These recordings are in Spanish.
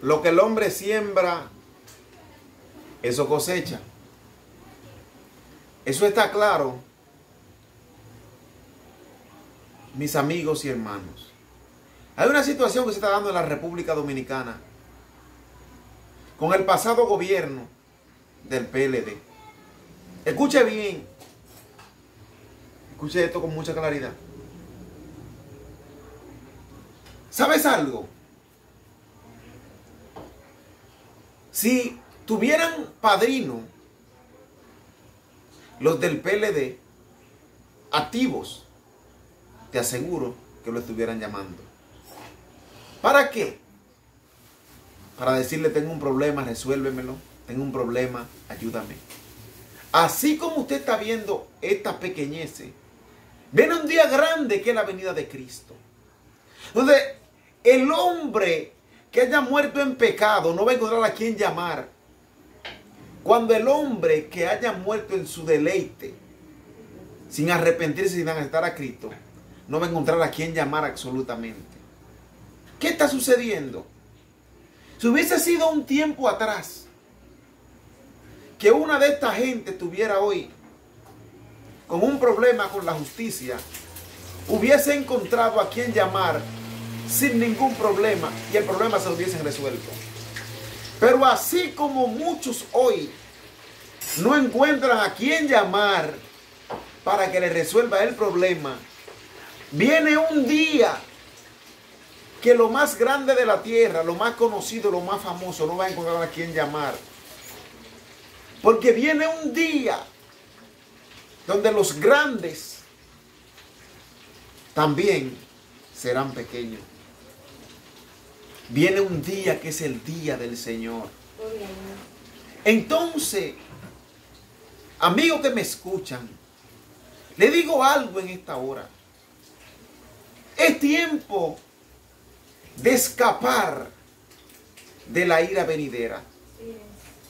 Lo que el hombre siembra, eso cosecha. Eso está claro, mis amigos y hermanos. Hay una situación que se está dando en la República Dominicana con el pasado gobierno del PLD. Escuche bien. Escuche esto con mucha claridad. ¿Sabes algo? Si tuvieran padrino los del PLD activos, te aseguro que lo estuvieran llamando. ¿Para qué? Para decirle, tengo un problema, resuélvemelo. Tengo un problema, ayúdame. Así como usted está viendo estas pequeñeces, ven un día grande que es la venida de Cristo. Donde el hombre que haya muerto en pecado no va a encontrar a quien llamar. Cuando el hombre que haya muerto en su deleite, sin arrepentirse, sin estar a Cristo, no va a encontrar a quien llamar absolutamente. ¿Qué está sucediendo? Si hubiese sido un tiempo atrás, que una de estas gente estuviera hoy con un problema con la justicia, hubiese encontrado a quien llamar sin ningún problema y el problema se lo hubiesen resuelto. Pero así como muchos hoy no encuentran a quien llamar para que le resuelva el problema, viene un día que lo más grande de la tierra, lo más conocido, lo más famoso, no va a encontrar a quien llamar. Porque viene un día donde los grandes también serán pequeños. Viene un día que es el día del Señor. Entonces, amigos que me escuchan, le digo algo en esta hora. Es tiempo de escapar de la ira venidera.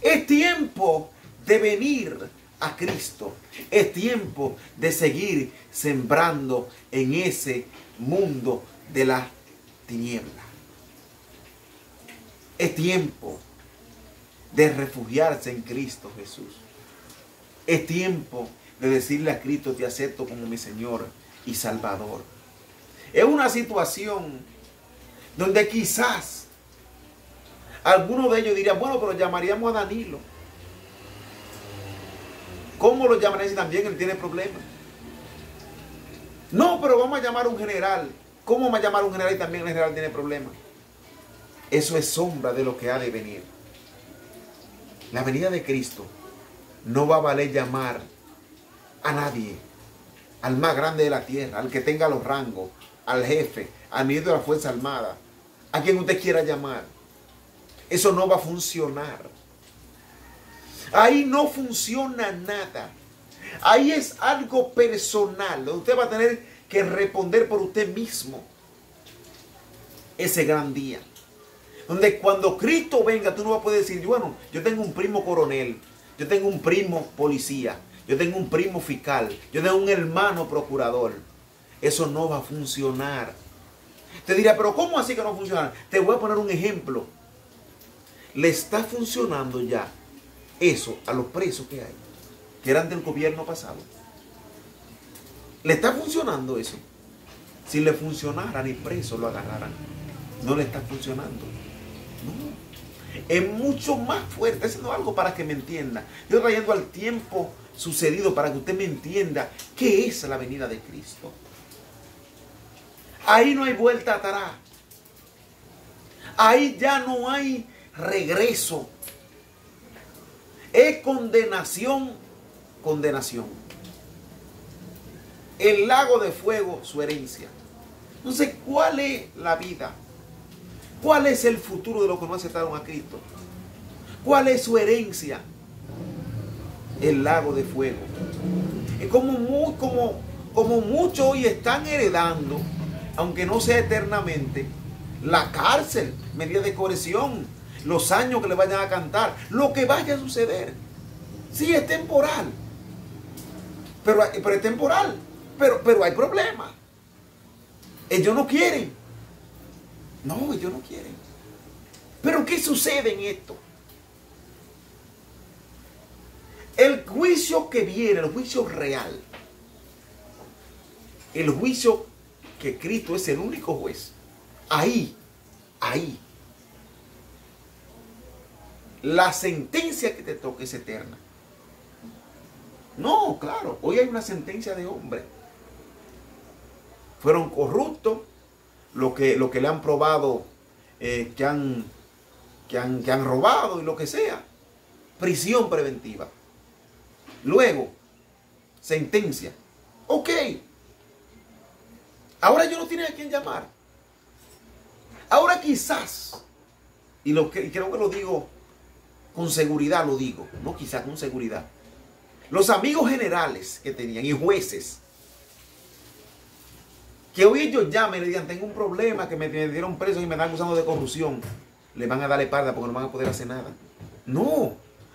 Es tiempo de venir a Cristo. Es tiempo de seguir sembrando en ese mundo de la tiniebla. Es tiempo de refugiarse en Cristo Jesús. Es tiempo de decirle a Cristo, te acepto como mi Señor y Salvador. Es una situación donde quizás algunos de ellos dirían, bueno, pero llamaríamos a Danilo. ¿Cómo lo llamarían si también él tiene problemas? No, pero vamos a llamar a un general. ¿Cómo vamos a llamar a un general y también el general tiene problemas? Eso es sombra de lo que ha de venir. La venida de Cristo no va a valer llamar a nadie, al más grande de la tierra, al que tenga los rangos, al jefe, al ministro de la Fuerza Armada, a quien usted quiera llamar. Eso no va a funcionar. Ahí no funciona nada. Ahí es algo personal, usted va a tener que responder por usted mismo ese gran día. Donde cuando Cristo venga, tú no vas a poder decir, bueno, yo tengo un primo coronel, yo tengo un primo policía, yo tengo un primo fiscal, yo tengo un hermano procurador. Eso no va a funcionar. Te dirá, pero ¿cómo así que no funciona? Te voy a poner un ejemplo. Le está funcionando ya eso a los presos que hay, que eran del gobierno pasado. Le está funcionando eso. Si le funcionara, ni preso lo agarraran. No le está funcionando. Es mucho más fuerte. Haciendo algo para que me entienda. Yo trayendo al tiempo sucedido para que usted me entienda qué es la venida de Cristo. Ahí no hay vuelta atrás. Ahí ya no hay regreso. Es condenación, condenación. El lago de fuego, su herencia. Entonces, ¿cuál es la vida? ¿Cuál es el futuro de los que no aceptaron a Cristo? ¿Cuál es su herencia? El lago de fuego. Es como, como, como muchos hoy están heredando aunque no sea eternamente, la cárcel, medida de coerción, los años que le vayan a cantar, lo que vaya a suceder. Sí, es temporal. Pero, pero es temporal. Pero, pero hay problemas. Ellos no quieren. No, ellos no quieren. Pero ¿qué sucede en esto? El juicio que viene, el juicio real, el juicio que Cristo es el único juez, ahí, ahí, la sentencia que te toque es eterna. No, claro, hoy hay una sentencia de hombre. Fueron corruptos, lo que, lo que le han probado eh, que, han, que, han, que han robado y lo que sea. Prisión preventiva. Luego, sentencia. Ok. Ahora yo no tiene a quién llamar. Ahora quizás, y, lo que, y creo que lo digo con seguridad, lo digo, no quizás con seguridad. Los amigos generales que tenían y jueces, que hoy ellos llamen y le digan, tengo un problema, que me dieron preso y me están acusando de corrupción, le van a darle parda porque no van a poder hacer nada. No,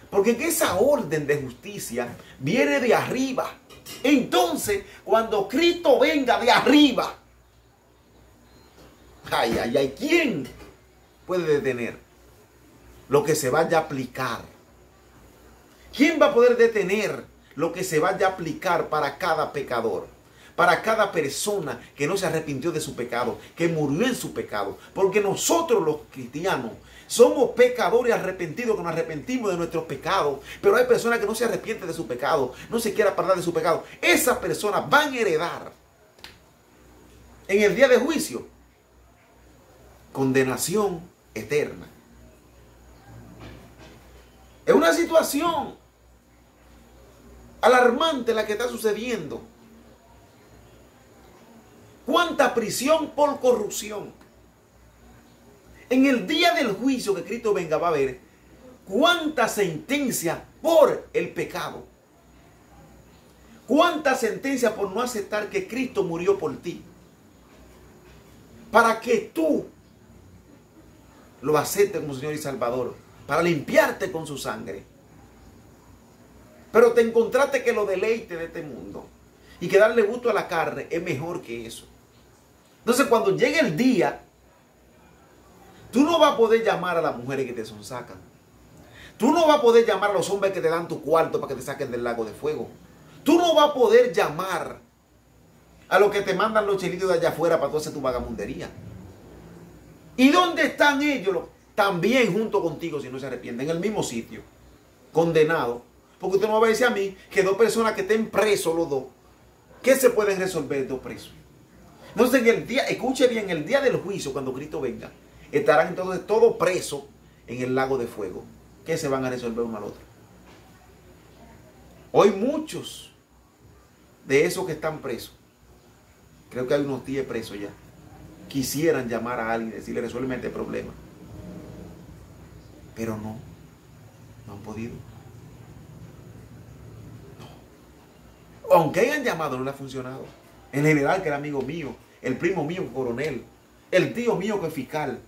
porque esa orden de justicia viene de arriba. Entonces, cuando Cristo venga de arriba, ay, ay, ay, ¿quién puede detener lo que se vaya a aplicar? ¿Quién va a poder detener lo que se vaya a aplicar para cada pecador? Para cada persona que no se arrepintió de su pecado, que murió en su pecado. Porque nosotros los cristianos somos pecadores arrepentidos que nos arrepentimos de nuestros pecados. Pero hay personas que no se arrepienten de su pecado, no se quieren apartar de su pecado. Esas personas van a heredar en el día de juicio condenación eterna. Es una situación alarmante la que está sucediendo. ¿Cuánta prisión por corrupción? En el día del juicio que Cristo venga va a haber cuánta sentencia por el pecado. Cuánta sentencia por no aceptar que Cristo murió por ti. Para que tú lo aceptes como Señor y Salvador. Para limpiarte con su sangre. Pero te encontraste que lo deleite de este mundo y que darle gusto a la carne es mejor que eso. Entonces cuando llegue el día Tú no vas a poder llamar a las mujeres que te sonsacan. Tú no vas a poder llamar a los hombres que te dan tu cuarto para que te saquen del lago de fuego. Tú no vas a poder llamar a los que te mandan los chelitos de allá afuera para tú hacer tu vagamundería. ¿Y dónde están ellos? También junto contigo si no se arrepienten, en el mismo sitio, condenado. Porque usted no va a decir a mí que dos personas que estén presos los dos, ¿qué se pueden resolver dos presos? Entonces, en el día, escuche bien, el día del juicio, cuando Cristo venga, estarán entonces todos presos en el lago de fuego, que se van a resolver uno al otro. Hoy muchos de esos que están presos, creo que hay unos 10 presos ya, quisieran llamar a alguien y decirle resuelve este problema. Pero no, no han podido. No. Aunque hayan llamado, no le ha funcionado. En general, que era amigo mío, el primo mío, coronel, el tío mío que fiscal,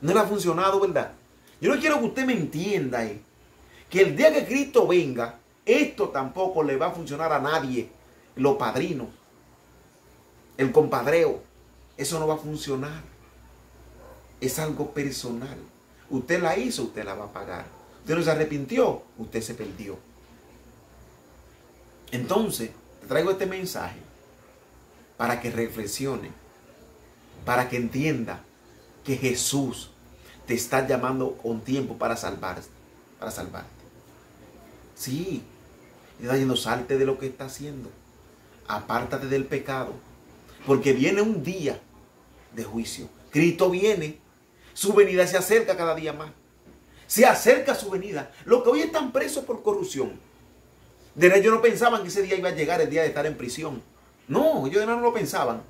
no le ha funcionado, ¿verdad? Yo no quiero que usted me entienda eh, que el día que Cristo venga, esto tampoco le va a funcionar a nadie. Los padrinos, el compadreo, eso no va a funcionar. Es algo personal. Usted la hizo, usted la va a pagar. Usted no se arrepintió, usted se perdió. Entonces, te traigo este mensaje para que reflexione, para que entienda que Jesús te está llamando con tiempo para salvarte, para salvarte. Sí, está diciendo, salte de lo que está haciendo. Apártate del pecado. Porque viene un día de juicio. Cristo viene. Su venida se acerca cada día más. Se acerca su venida. Los que hoy están presos por corrupción. De ellos no pensaban que ese día iba a llegar el día de estar en prisión. No, ellos no lo pensaban.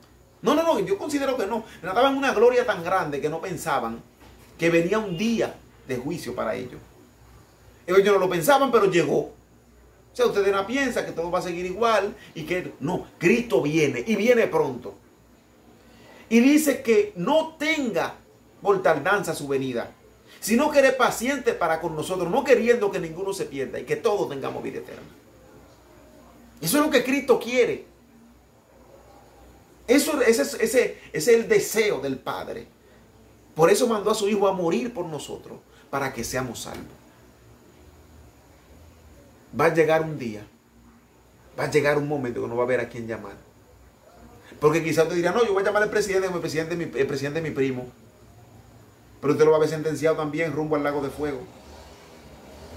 No, no, no, yo considero que no. Estaban una gloria tan grande que no pensaban que venía un día de juicio para ellos. Ellos no lo pensaban, pero llegó. O sea, ustedes no piensan que todo va a seguir igual y que no, Cristo viene y viene pronto. Y dice que no tenga por tardanza su venida, sino que eres paciente para con nosotros, no queriendo que ninguno se pierda y que todos tengamos vida eterna. Eso es lo que Cristo quiere. Eso, ese, ese es el deseo del Padre Por eso mandó a su Hijo a morir por nosotros, para que seamos salvos. Va a llegar un día, va a llegar un momento que no va a haber a quien llamar. Porque quizás te dirá, no, yo voy a llamar al presidente, el presidente, el presidente de mi primo. Pero usted lo va a ver sentenciado también rumbo al lago de fuego.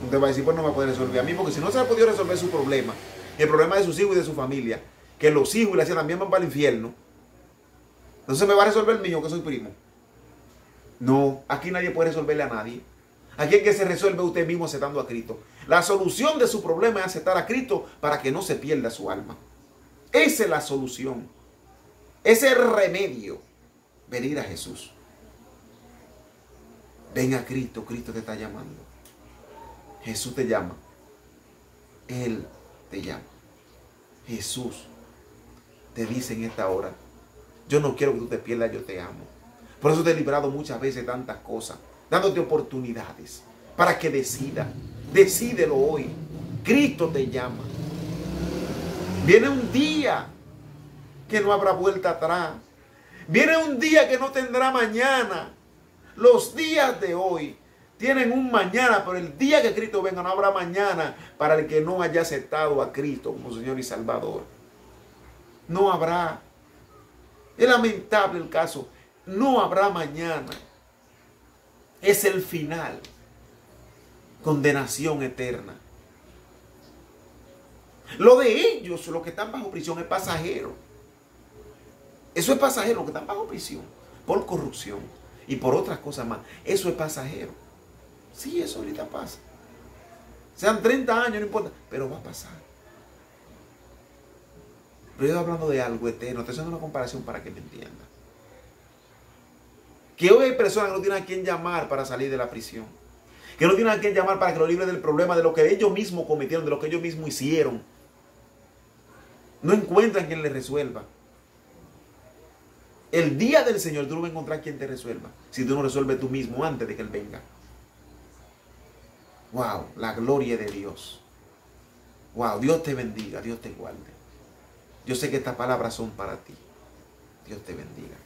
Usted va a decir, pues no va a poder resolver a mí, porque si no se ha podido resolver su problema, el problema de sus hijos y de su familia, que los hijos y la hija también van para el infierno, entonces me va a resolver el mío, que soy primo. No, aquí nadie puede resolverle a nadie. Aquí es que se resuelve usted mismo aceptando a Cristo. La solución de su problema es aceptar a Cristo para que no se pierda su alma. Esa es la solución. Ese es el remedio. Venir a Jesús. Ven a Cristo, Cristo te está llamando. Jesús te llama. Él te llama. Jesús te dice en esta hora, yo no quiero que tú te pierdas, yo te amo. Por eso te he librado muchas veces tantas cosas, dándote oportunidades para que decida. Decídelo hoy. Cristo te llama. Viene un día que no habrá vuelta atrás. Viene un día que no tendrá mañana. Los días de hoy tienen un mañana, pero el día que Cristo venga no habrá mañana para el que no haya aceptado a Cristo como Señor y Salvador. No habrá. Es lamentable el caso. No habrá mañana. Es el final. Condenación eterna. Lo de ellos, los que están bajo prisión, es pasajero. Eso es pasajero, los que están bajo prisión. Por corrupción y por otras cosas más. Eso es pasajero. Sí, eso ahorita pasa. Sean 30 años, no importa, pero va a pasar. Pero yo estoy hablando de algo eterno, estoy haciendo una comparación para que me entiendan. Que hoy hay personas que no tienen a quien llamar para salir de la prisión. Que no tienen a quien llamar para que lo libre del problema de lo que ellos mismos cometieron, de lo que ellos mismos hicieron. No encuentran quien les resuelva. El día del Señor tú no vas a encontrar quien te resuelva. Si tú no resuelves tú mismo antes de que Él venga. Wow, la gloria de Dios. Wow, Dios te bendiga, Dios te guarde. Yo sé que estas palabras son para ti. Dios te bendiga.